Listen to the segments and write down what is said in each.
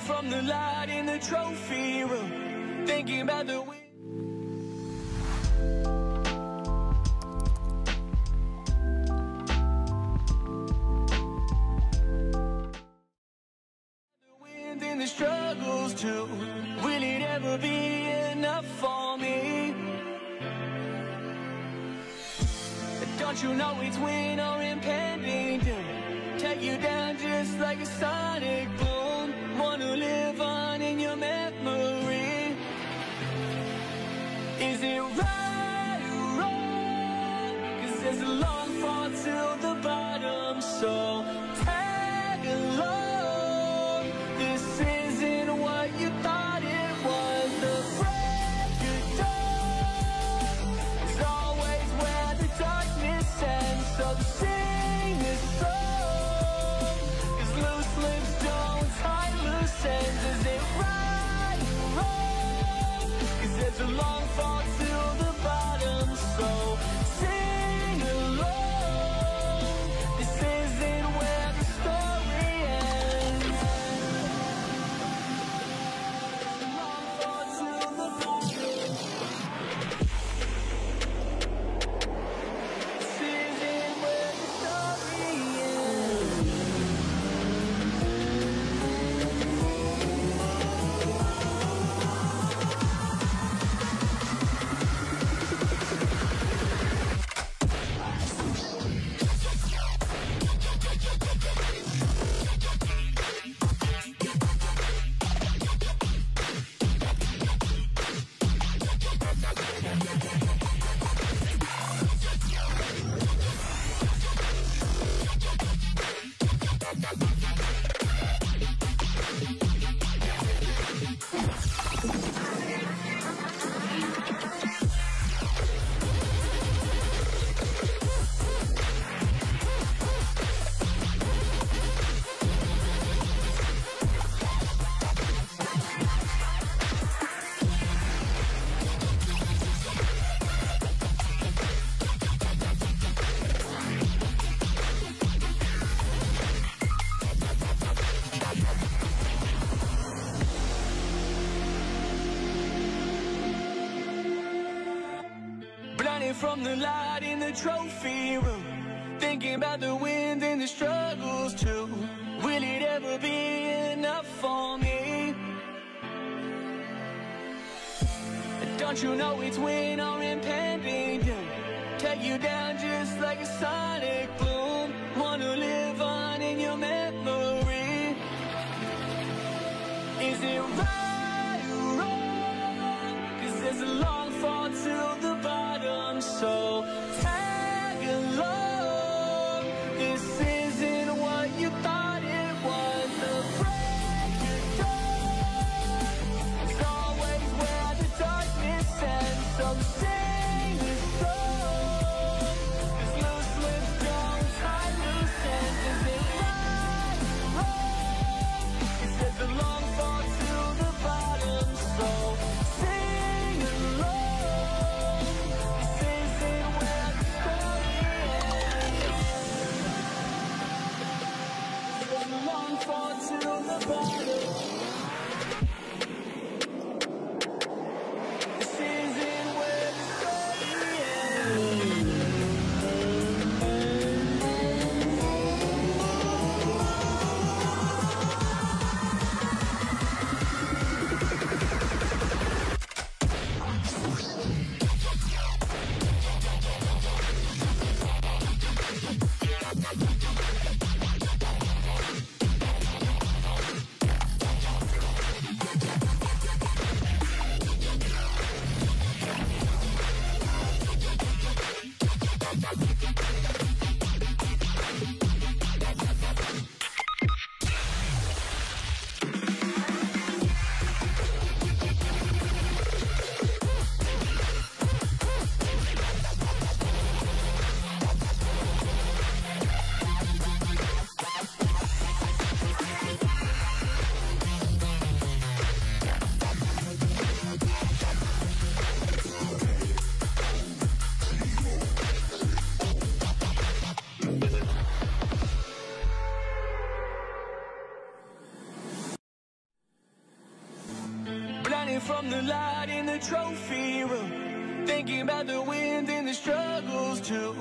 From the light in the trophy room, thinking about the win. The struggles too. Will it ever be enough for me? Don't you know it's win or impending doom? Take you down just like a sonic boom. From the light in the trophy room. Thinking about the wind and the struggles too. Will it ever be enough for me? Don't you know it's win or impending doom? Take you down just like a sonic tag along. This isn't what you thought one fall to the bottom This isn't the story. From the light in the trophy room. Thinking about the wins and the struggles too.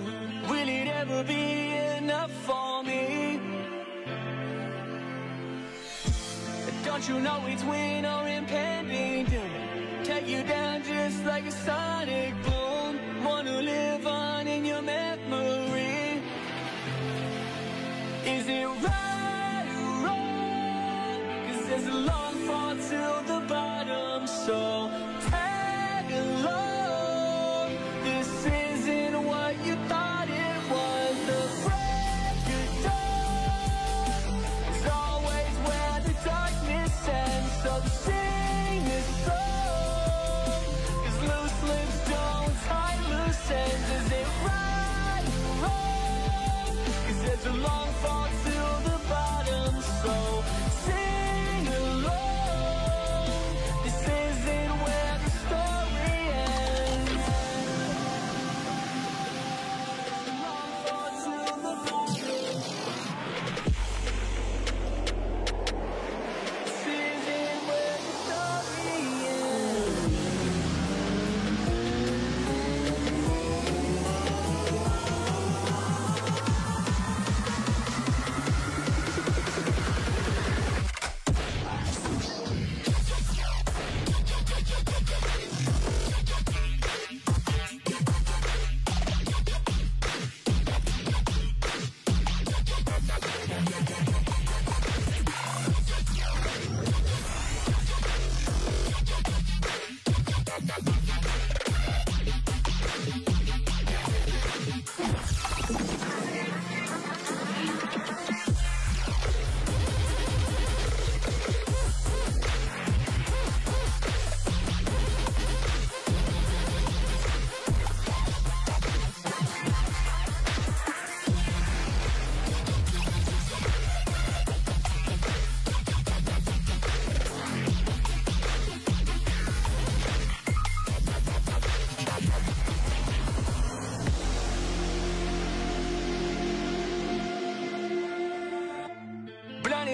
Will it ever be enough for me? Don't you know it's win or impending doom? Take you down just like a sonic boom. Wanna live on in your memory. Is it right or wrong? Cause there's a long to the bottom, so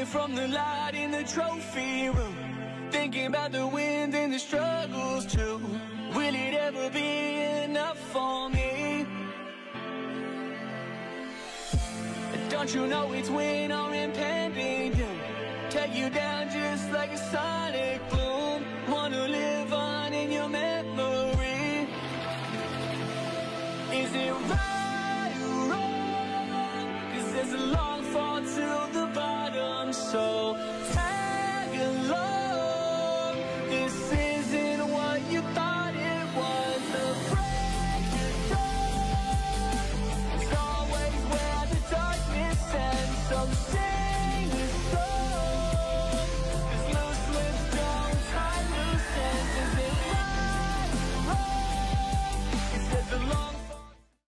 Blinded from the light in the trophy room. Thinking about the wins and the struggles too. Will it ever be enough for me? Don't you know it's win or impending doom? Take you down just like a sonic boom. Wanna live on in your memory. Is it right or wrong? Cause there's a long fall to the so